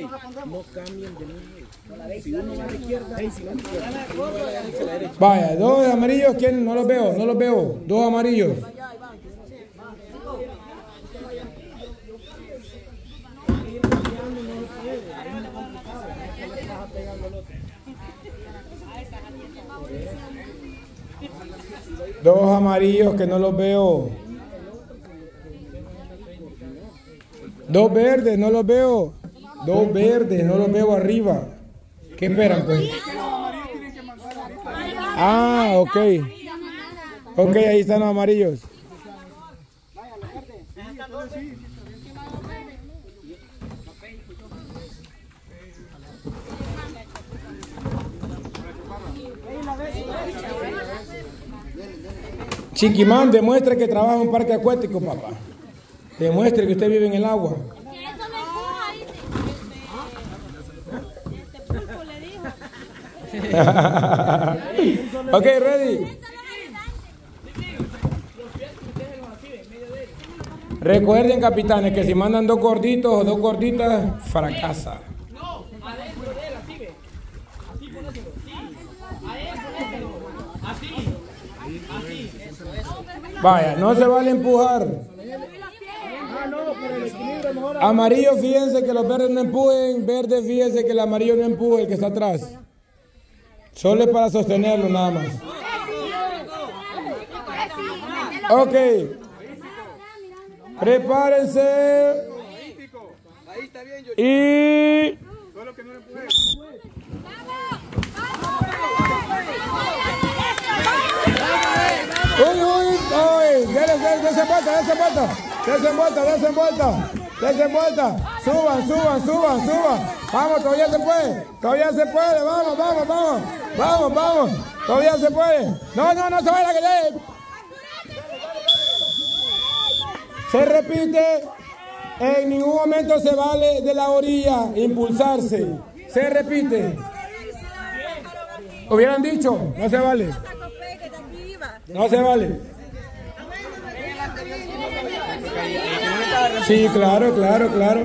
no cambien de lado. Si uno va a la izquierda, si a la derecha. Vaya, dos amarillos, ¿quién? No los veo, no los veo. Dos amarillos. Dos amarillos que no los veo. Dos verdes, no los veo. Dos verdes, no los veo arriba. ¿Qué esperan pues? Ah, ok. Ok, ahí están los amarillos. Chiquimán, demuestre que trabaja en un parque acuático, papá. Demuestre que usted vive en el agua. ok, ready. Recuerden, capitanes, que si mandan dos gorditos o dos gorditas, fracasa. Vaya, no se vale empujar. Amarillo, fíjense que los verdes no empujen. Verde, fíjense que el amarillo no empuje, el que está atrás. Solo es para sostenerlo nada más. Ok. Prepárense. Y... Uy, uy, uy, dese vuelta, dese vuelta, dese vuelta, dese vuelta, dese vuelta, suban, suban, suban, suban, vamos, todavía se puede, todavía se puede, vamos, vamos, vamos, vamos, vamos, todavía se puede, no, no, no se vaya que llegue. Se repite, en ningún momento se vale de la orilla impulsarse, se repite. Hubieran dicho, no se vale. No se vale. Sí, claro, claro, claro.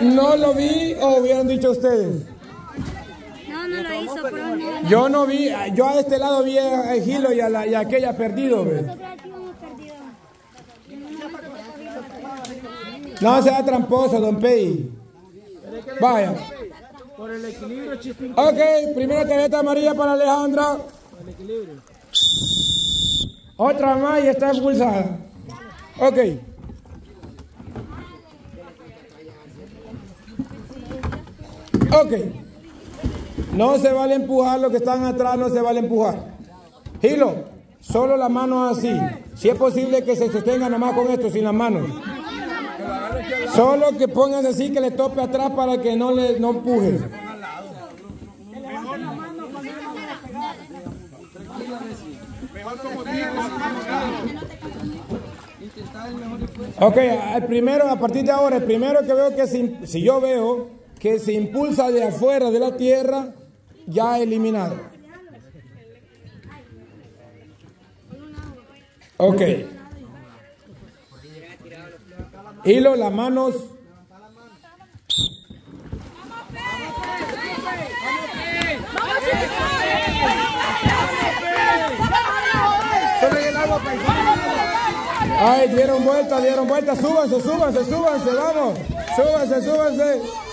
No lo vi o hubieran dicho ustedes. No, no lo hizo, pero no. Yo no vi, yo a este lado vi a Gilo y a, la, y a aquella perdido. ¿ve? Nosotros aquí hemos perdido. No sea tramposo, don Pei. Vaya. Por el equilibrio, chispín. Ok, primera tarjeta amarilla para Alejandra. Por el equilibrio. Otra más y está expulsada. Ok. Ok. No se vale empujar, los que están atrás no se vale empujar. Gilo, solo las manos así. Si es posible que se sostengan nomás con esto, sin las manos. Solo que pongan así que le tope atrás para que no le no empuje. Ok, el primero, a partir de ahora, el primero que veo que si yo veo que se impulsa de afuera de la tierra, ya eliminado. Ok. Hilo, las manos. Ay, dieron vuelta, dieron vuelta, súbanse, súbanse, súbanse, vamos, súbanse, súbanse.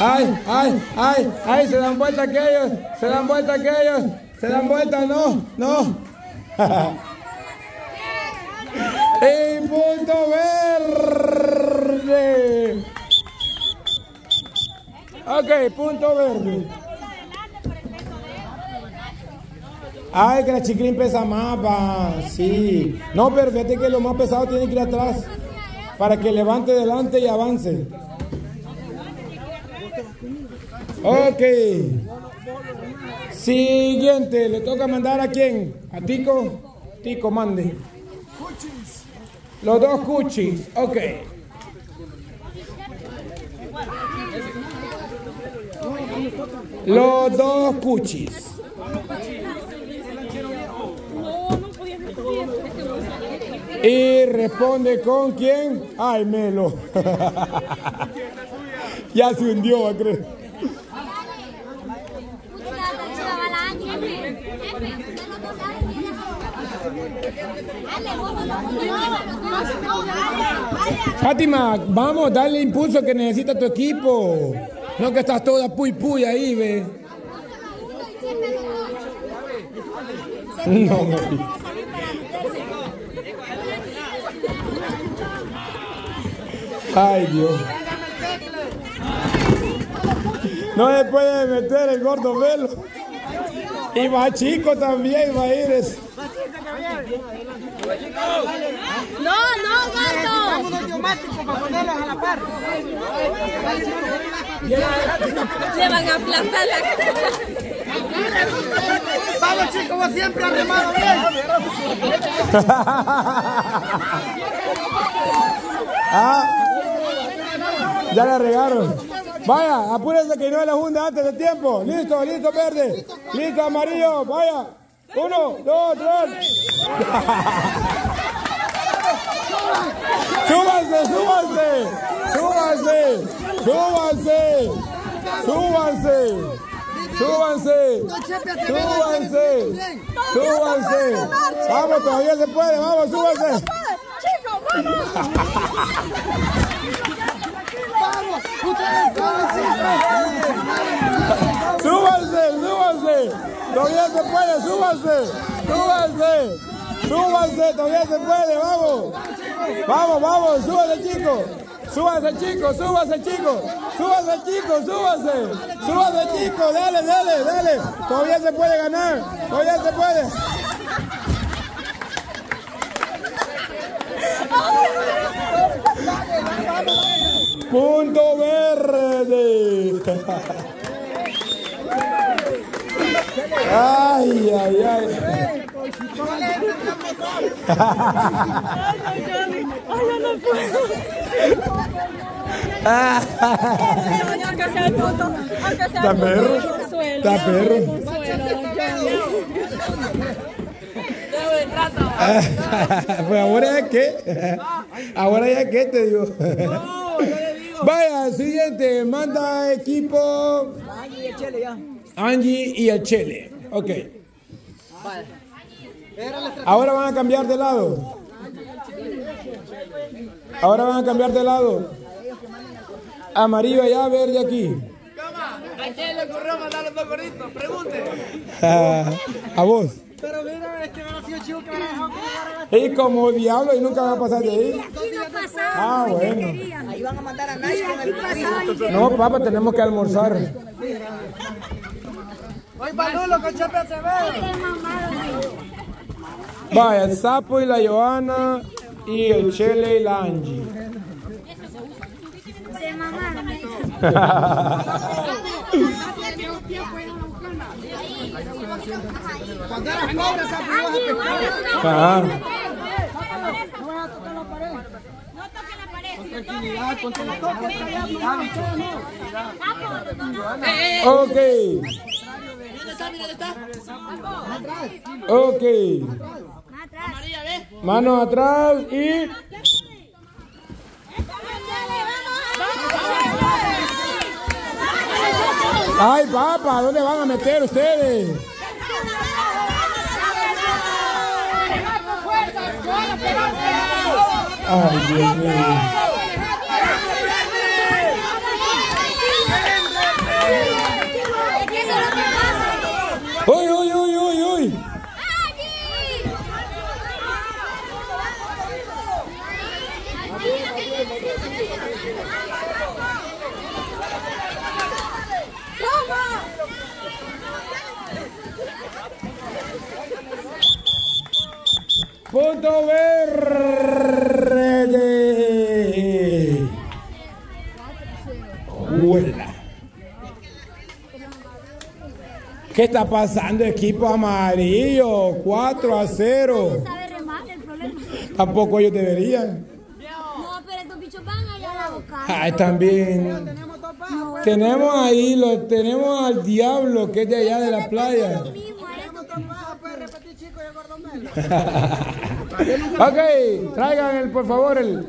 Ay, ay, ay, ay, se dan vuelta aquellos, se dan vuelta aquellos, se dan vuelta, no, no. y punto verde. Ok, punto verde. Ay, que la chiquilín pesa más, va. Sí. No, pero fíjate que lo más pesado tiene que ir atrás. Para que levante delante y avance. Ok. Siguiente. Le toca mandar a quién? A Tico. Tico, mande. Los dos cuchis. Ok. Los dos cuchis. Y responde con quién? Ay, Melo. ya se hundió, va a creer. Fátima, vamos, dale impulso que necesita tu equipo. No que estás toda puy puy ahí, ve. No, no. Ay, Dios. No se puede meter el gordo velo. Y va chico también, va a ir. Es... No, no, gordo. para ponerlos a la par. Le van a aplastar la Vamos chicos, vos siempre remado bien. ah. Ya le regaron. Vaya, apúrense que no es la junta antes del tiempo. Listo, listo, verde. Listo, amarillo. Vaya. Uno, dos, tres. súbanse, súbanse. Súbanse. Súbanse. Súbanse. Súbanse. Súbanse. Súbanse. Vamos, todavía se puede. Vamos, súbanse. Chicos, vamos. ¡Súbanse, súbanse! ¡Todavía se puede, súbanse! ¡Súbanse! ¡Súbanse, todavía se puede, vamos! ¡Vamos, vamos, súbanse chicos! ¡Súbanse chicos, súbanse chicos! ¡Súbanse chicos, súbanse! ¡Súbanse chicos, dale, dale, dale! ¡Todavía se puede ganar! ¡Todavía se puede! Punto verde. Ay, ay, ay. Está perro. Está perro. Pues ahora ya qué. Ahora ya qué te digo. Vaya, siguiente, manda equipo. Angie y el Chele ya. Angie y el Chele. Ok. Ahora van a cambiar de lado. Ahora van a cambiar de lado. Amarillo allá, verde aquí. ¿A quién le ocurrió mandar los dos gorditos? Pregunte. a vos. Pero mira, este hubiera sido chivo que hubiera dejado Y como diablo y nunca va a pasar de ahí. Aquí no pasaba. Ah, bueno. Ahí van a mandar a nadie con el No, papá, tenemos que almorzar. Hoy Palulo con Chepe Acevedo. Vaya, el sapo y la Joana y el Chele y la Angie. Se mamaron. Cuando eras pobre, esa a tocar la pared. No toque la pared. Tranquilidad, con tu toque, tranquilidad, ustedes no. Ok. Ok. Atrás. Manos atrás y... Ay, papá, ¿dónde van a meter ustedes? Ay, Dios mío. ¿Qué es lo que pasa? Uy, uy, uy, uy, uy. Punto verde. Juela. ¿Qué está pasando, equipo amarillo? 4 a 0. sabe remar el problema. Tampoco ellos deberían. No, pero estos bichos van allá a la boca. Ay, también. Tenemos ahí, lo tenemos al diablo que es de allá de la playa. Gordo melo. Ok, traigan el, por favor el.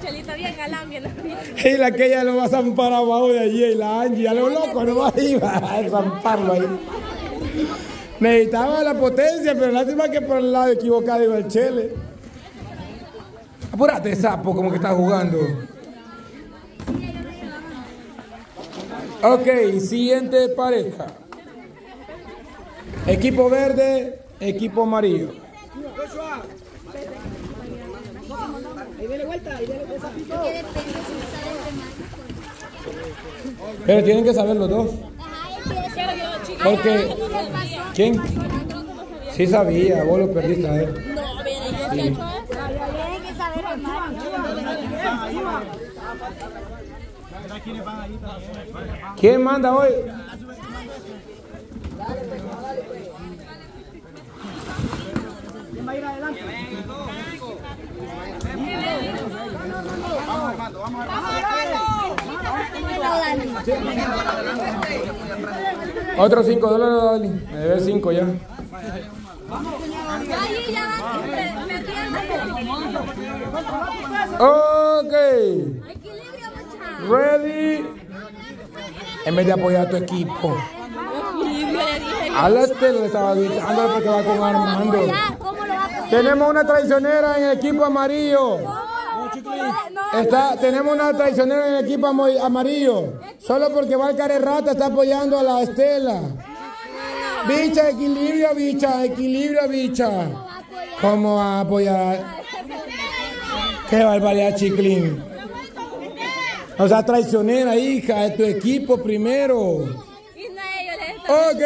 Chelita, bien galán, bien Y la que ella lo va a zampar abajo de allí, y la Angie, a lo loco, no va a ir a zamparlo ahí. Necesitaba la potencia, pero lástima que por el lado equivocado iba el chele. Apúrate, sapo, como que está jugando. Ok, siguiente pareja. Equipo verde, equipo amarillo. Ahí dele vuelta, ahí dele vuelta. Pero tienen que saber los dos. Porque, ¿quién? Sí sabía, vos lo perdiste a él. No, bien, yo sí. Tienen que saber amar. ¿Quién manda hoy? ¿Quién va a ir adelante? Otros 5 dólares, Dali. Me debe 5 ya. Ok. Ready. En vez de apoyar a tu equipo. Estela le estaba gritando porque va con Armando. Tenemos una traicionera en el equipo amarillo. No, Está, tenemos una traicionera en el equipo amarillo. Solo porque va el carerrata está apoyando a la Estela. Bicha, equilibrio, bicha, equilibrio, bicha. ¿Cómo va a apoyar? Qué barbaridad, chiclín. O sea, traicionera, hija, de tu equipo primero. Ok,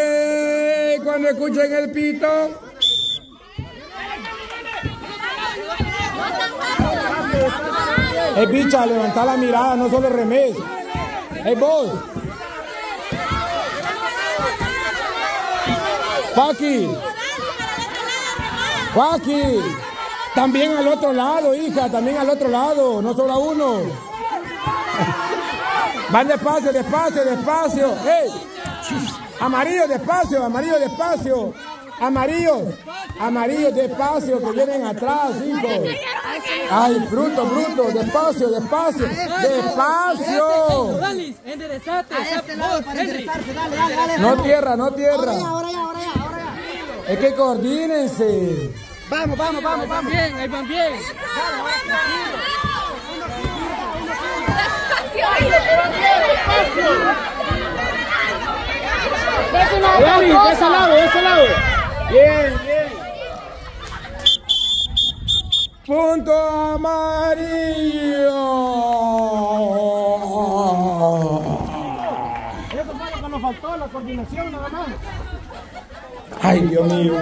cuando escuchen el pito. Hey, bicha, levanta la mirada, no solo remes. Hey, vos. Joaquín. Joaquín. También al otro lado, hija, también al otro lado, no solo a uno. Van despacio, despacio, despacio. Hey. Amarillo, despacio, amarillo, despacio. Amarillos, amarillos, despacio, que vienen atrás, hijos. Ay, bruto, bruto, despacio, despacio, despacio. Dalis, enderezate. A este lado para enderezarse, dale, dale, dale. No tierra, no tierra. Ahora ya, ahora ya, ahora ya. Es que coordínense. Vamos, vamos, vamos, vamos. Bien, ahí van bien. Dani, de ese lado, de ese lado. Bien, bien. Punto amarillo. Eso fue lo que nos faltó, la coordinación nada más. Ay, Dios mío.